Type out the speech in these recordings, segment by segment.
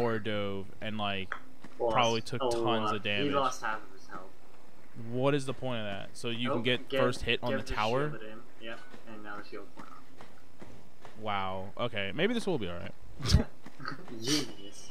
tower dove and like Lost Probably took tons lot. of damage. He lost half of his health. what is the point of that? So you can Nope, get, first hit on the tower? Yep, and now the shield went. Wow. Okay, maybe this will be alright. Genius.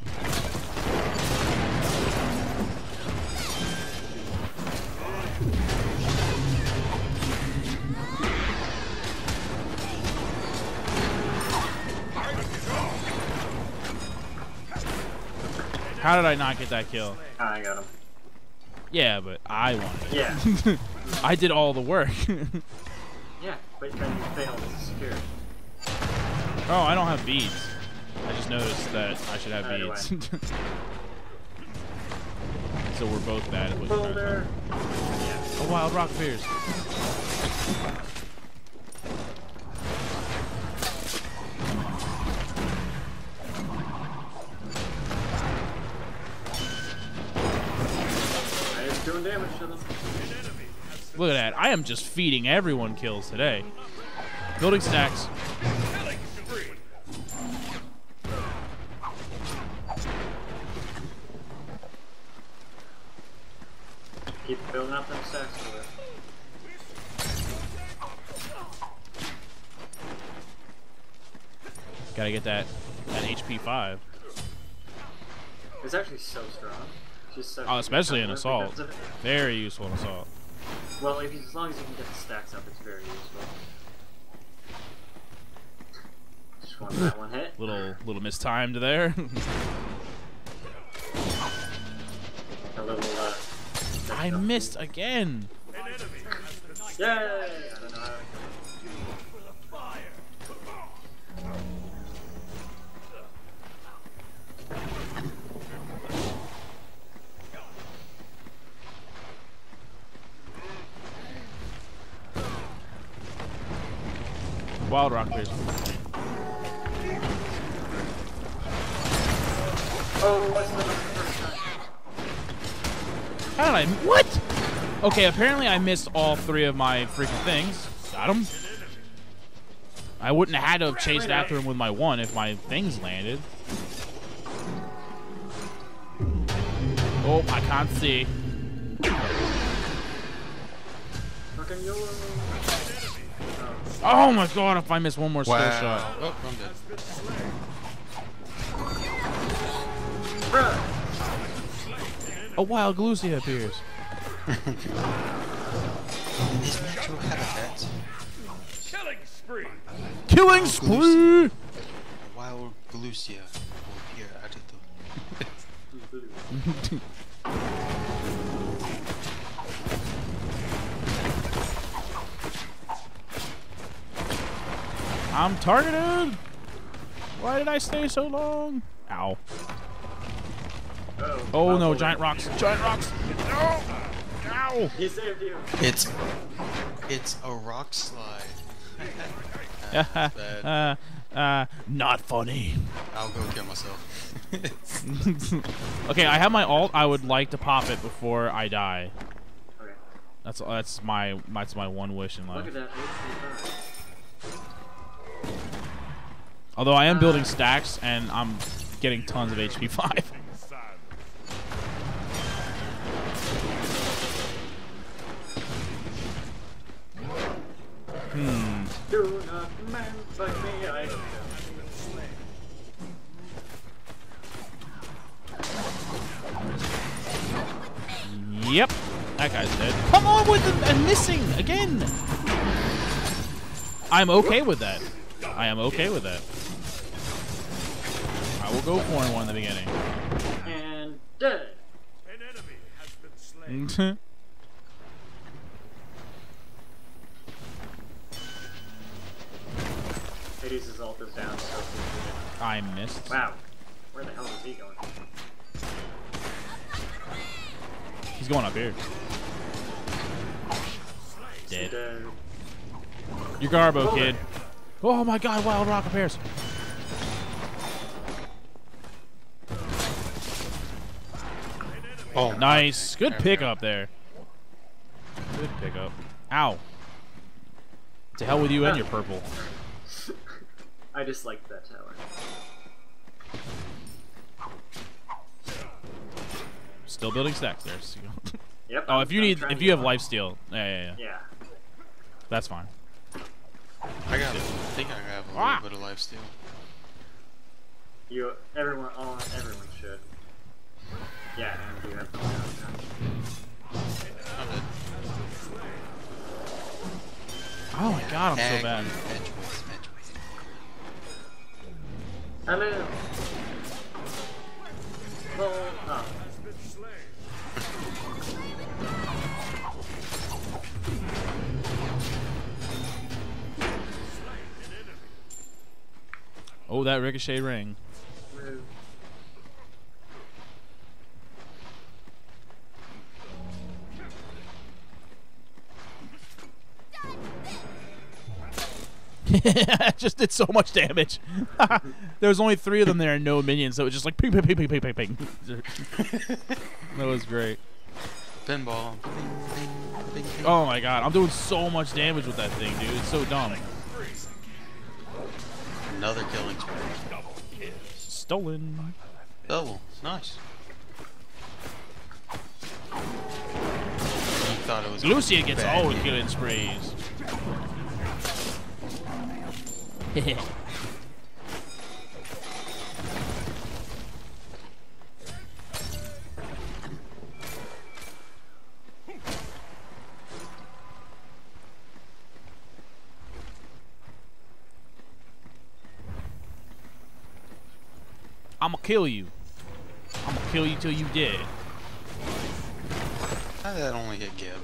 How did I not get that kill? I got him. Yeah, but I won. it. Yeah. I did all the work. Yeah, but then you failed as oh, I don't have beads. I just noticed that I should have Neither beads. so we're both bad at what you're trying to Boulder. tell me. A wild rock appears. Doing damage to them. Look at that. I am just feeding everyone kills today. Building stacks. Keep building up them stacks to it. Gotta get that, that HP 5. It's actually so strong. Oh, especially in assault. Very useful in assault. Well, if you, as long as you can get the stacks up, it's very useful. Just want that one hit. Little little mistimed there. A little, uh... I missed again. Yay! Wild rock appears. Oh, what's the? How did I? What? Okay, apparently I missed all three of my freaking things. Got him. I wouldn't have had to have chased after him with my one if my things landed. Oh, I can't see. YOLO! Oh my god, if I miss one more skill shot. Oh, I'm dead. Bruh! A wild Galucia appears. His natural habitat. Killing spree! A wild Galucia will appear out of the. I'm targeted! Why did I stay so long? Ow. Oh, Oh no, giant rocks! Giant rocks! No! Ow! He saved you! It's it's a rock slide. That's bad. uh, uh, not funny. I'll go kill myself. okay, I have my alt. I would like to pop it before I die. Okay. That's that's my that's my one wish in Look life. At that. HP5. Although I am building stacks and I'm getting tons of HP five. Hmm. Do not man like me, I. Yep. That guy's dead. Come on with the missing again. I'm okay with that. I am okay with that. I will go for one in the beginning. And dead! Hades' ult is down, so I missed. Wow. Where the hell is he going? He's going up here. Dead. Dead. Your Garbo, kid. Oh my god, Wild Rock appears. Oh, Nice. Good pickup there. Good pickup. Ow. To hell with you and your purple. I just like that tower. Still building stacks there. so you. Yep. oh, if you I'm need, if you have one. life steal, yeah, yeah, yeah, Yeah. that's fine. I got. I think I have a little Ah. bit of life steal. You, everyone, oh, everyone should. Yeah, and you have. I'm dead. Oh my god, I'm so bad. Edgeways, edgeways. Hello. Oh, oh. Oh, that ricochet ring. Move. just did so much damage. there was only three of them there and no minions, so it was just like ping, ping, ping, ping, ping, ping, ping. that was great. Pinball. Bing, bing. Oh my god, I'm doing so much damage with that thing, dude. It's so dumb. Another killing spree. Stolen. Double. Nice. You thought it was Lucia gets all the killing sprees. I'ma kill you. I'ma kill you till you dead. How did that only hit Geb?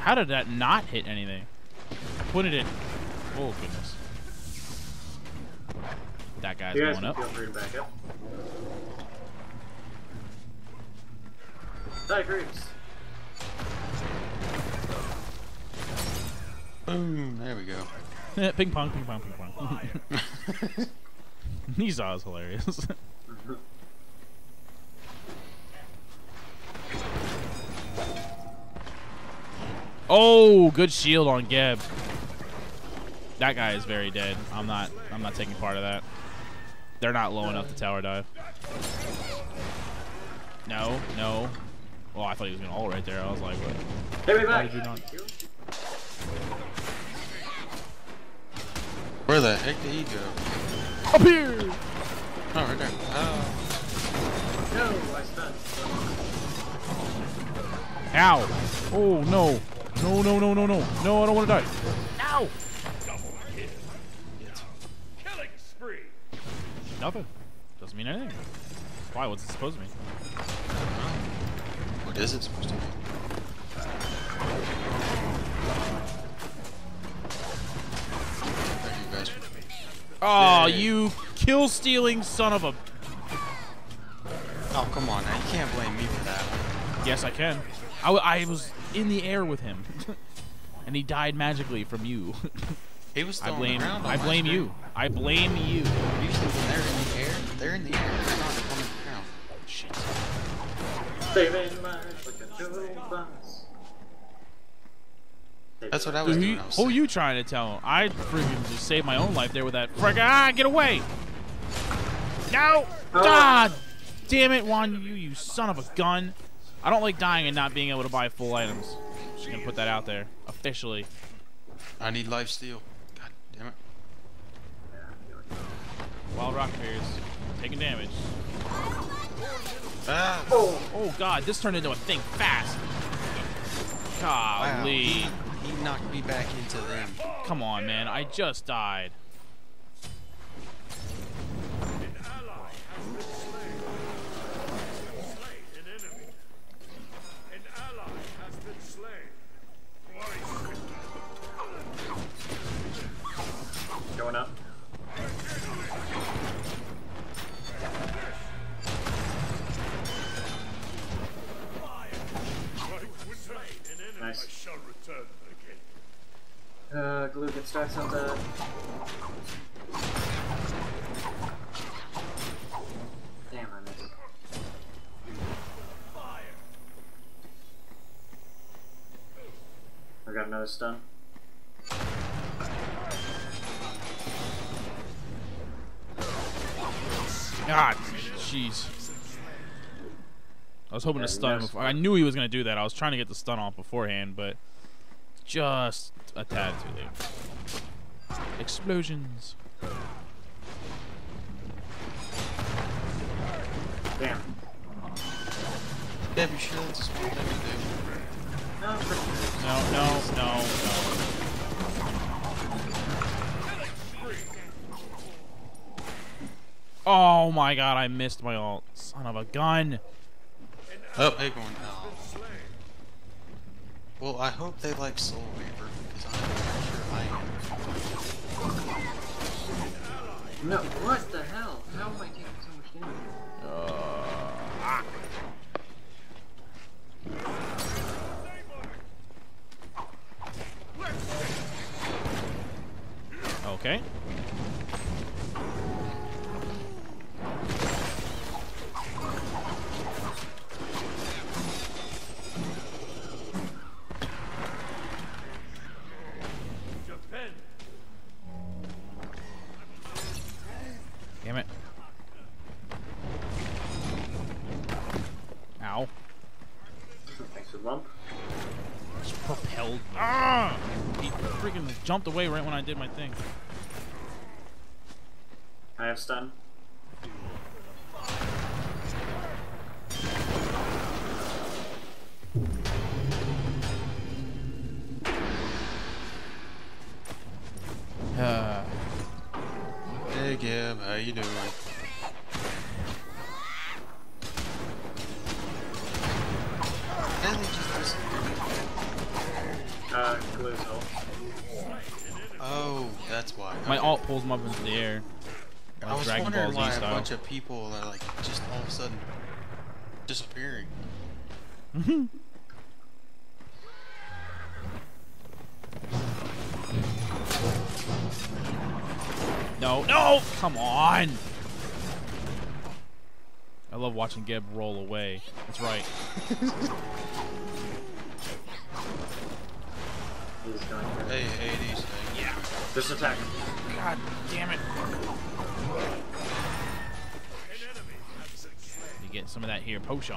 How did that not hit anything? Put it in. Oh goodness. That guy's You guys going up. feel free to back up. Die groups. Boom. There we go. ping pong, ping pong, ping pong. Ah, Ne Zha is hilarious. Mm-hmm. oh, good shield on Geb. That guy is very dead. I'm not. I'm not taking part of that. They're not low enough to tower dive. No, no. Well, I thought he was gonna ult right there. I was like, what? Hit me Why did you not? Where the heck did he go? Up here! Oh, right there. Oh. No, I stunned. Ow! Oh no! No! No! No! No! No! No! I don't want to die. Ow! Nothing. Doesn't mean anything. Why? What's it supposed to mean? What is it supposed to you. Oh, you kill stealing son of a. Oh, come on now. You can't blame me for that. Yes, I can. I, w- I was in the air with him, and he died magically from you. He was still I blame. on the ground on I blame you. I blame you. Usually when they're in the air, they're in the air. They're not on the ground. Shit. Saving lives like a total boss. That's what I was Who, doing. you, I was who you trying to tell? I freaking just saved my own life there with that. Frick! Ah, get away! No! Oh. God damn it, Juan! You, you son of a gun! I don't like dying and not being able to buy full items. Just gonna put that out there officially. I need life steal. God damn it. Wild rock appears, taking damage. Ah! Oh, Oh god, this turned into a thing fast. Wow. Golly. He, he knocked me back into them. Come on, man. I just died. Uh, glue gets stacks on the Damn, I missed. I got another stun. God, jeez. I was hoping Yeah, to stun him. Before. I knew he was gonna do that. I was trying to get the stun off beforehand, but just a tad too late. Explosions. Damn. Yeah, you sure that's a smart thing to do? No, No, no, no, no. Oh my god, I missed my ult. Son of a gun. Oh, hey, going. Oh. Well, I hope they like Soul Reaver No, what the hell? How am I taking so much damage? Okay. Jumped away right when I did my thing. I have stun. People are like just all of a sudden disappearing. No, no! Come on! I love watching Geb roll away. That's right. He's going for Hey, Hades. Hey. Yeah. Just attack. God damn it. Get some of that here potion.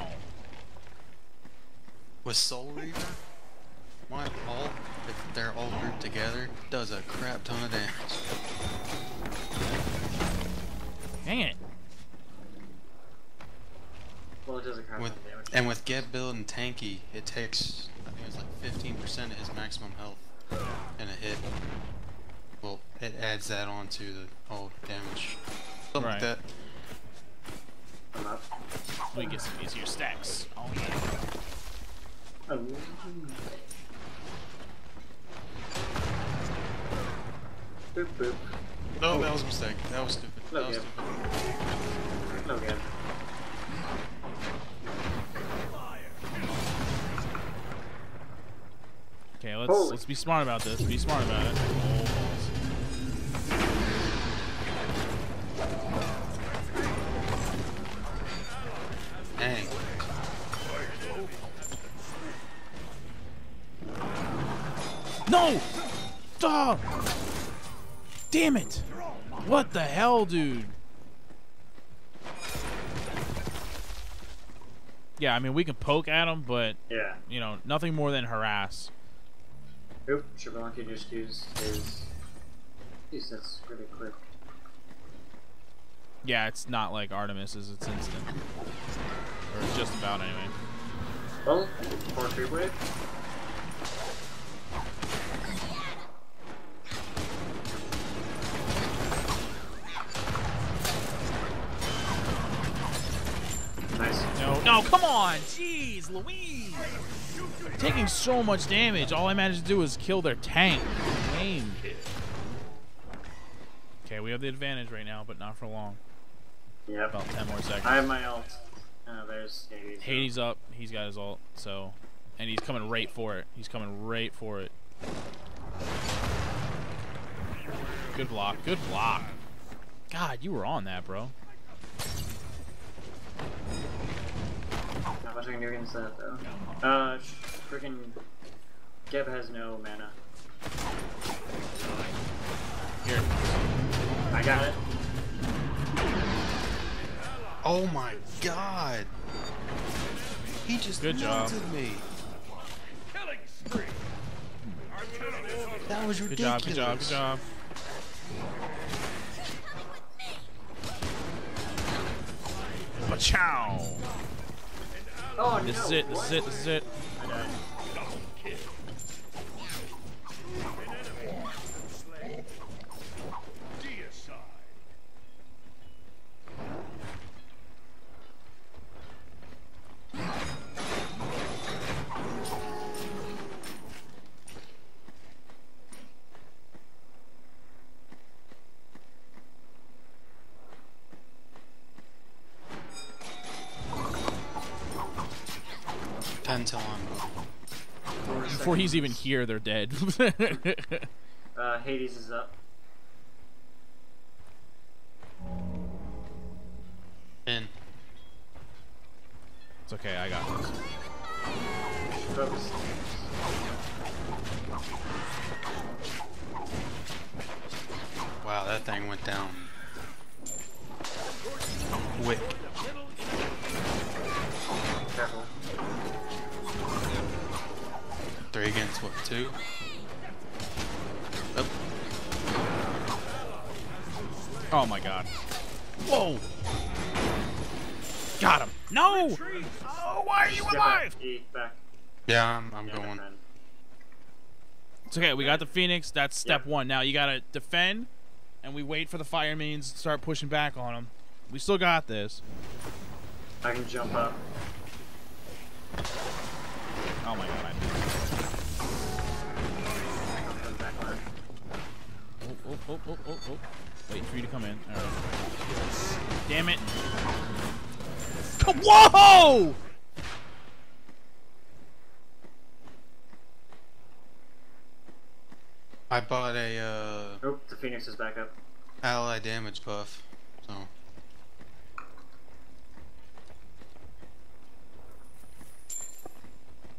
With Soul Reaver, my ult, if they're all grouped together, does a crap ton of damage. Dang it. Well, it does a crap ton of damage. and with Get Build and Tanky, it takes, I think it's like 15% of his maximum health in a hit. Well, it adds that on to the whole damage. Something Right. like that. We get some easier stacks. Oh yeah. Oh. Boop boop. No, that was a mistake. That was stupid. That was stupid. No. Okay, let's Holy. let's be smart about this. Be smart about it. Damn it! What the hell, dude? Yeah, I mean, we can poke at him, but, Yeah. you know, nothing more than harass. Oop, Xbalanque just used his. Jeez, that's really quick. Yeah, it's not like Artemis's, it's instant. Or it's just about, anyway. Well, four creep wave. No, come on! Jeez, Louise! Taking so much damage, all I managed to do was kill their tank. Lame. Okay, we have the advantage right now, but not for long. Yep. About 10 more seconds. I have my ult. Uh, there's Hades. Hades up. He's got his ult. So, and he's coming right for it. He's coming right for it. Good block. Good block. God, you were on that, bro. Not much I can do against that though. Uh, freaking. Geb has no mana. Here. I got it. Oh my god! He just Good job. me. Killing spree. Our turret is under That was ridiculous. Good job, good job, good job. Machow! This is it, this is it, this is it. Depends on. Four Before he's even here, they're dead. Uh, Hades is up. In. it's okay, I got this. Focus. Wow, that thing went down. Quick. Three against what? Two? Oh, Oh my god. Whoa! Got him! No! Oh, why are you alive? yeah, I'm, I'm going. It's okay, we got the Phoenix. That's step Yeah. one. Now you gotta defend, and we wait for the fire means to start pushing back on them. We still got this. I can jump up. Oh my god, Oh, oh, oh, oh, oh. Waiting for you to come in. Alright. Damn it. Whoa! I bought a uh, Oh, the Phoenix is back up. ally damage buff, so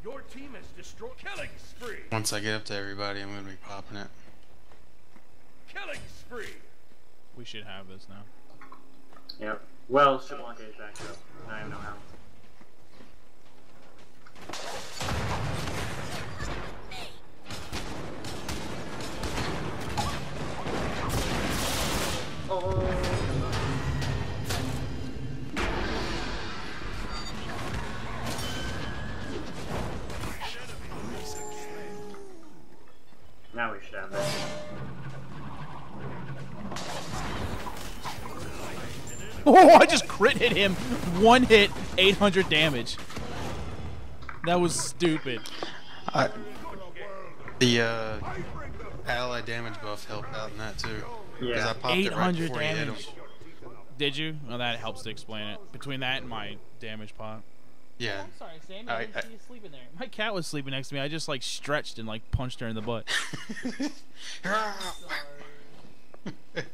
Your team has destroyed. Killing spree. once I get up to everybody, I'm gonna be popping it. Killing spree. We should have this now. Yep. Well, Xbalanque is back up. I have no health. Oh. Now we should have this. Oh, I just crit hit him. One hit, 800 damage. That was stupid. I, the uh, ally damage buff helped out in that too. Yeah. I popped it right 800 before he hit him. damage. Did you? Well, that helps to explain it. Between that and my damage pot. Yeah. I'm sorry, Sammy. I didn't I- see you sleeping there. My cat was sleeping next to me. I just like stretched and like punched her in the butt.